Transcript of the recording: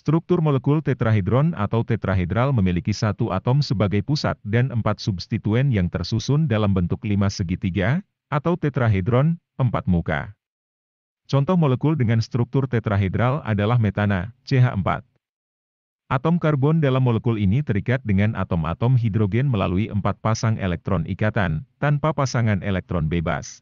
Struktur molekul tetrahedron atau tetrahedral memiliki satu atom sebagai pusat dan empat substituen yang tersusun dalam bentuk lima segitiga, atau tetrahedron, empat muka. Contoh molekul dengan struktur tetrahedral adalah metana, CH4. Atom karbon dalam molekul ini terikat dengan atom-atom hidrogen melalui empat pasang elektron ikatan, tanpa pasangan elektron bebas.